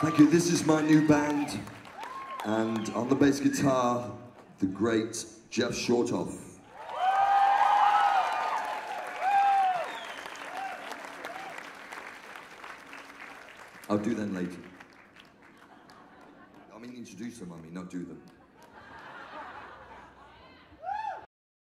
Thank you. This is my new band, and on the bass guitar, the great Jeff Schartoff. I'll do them later. I mean, introduce them, I mean, not do them.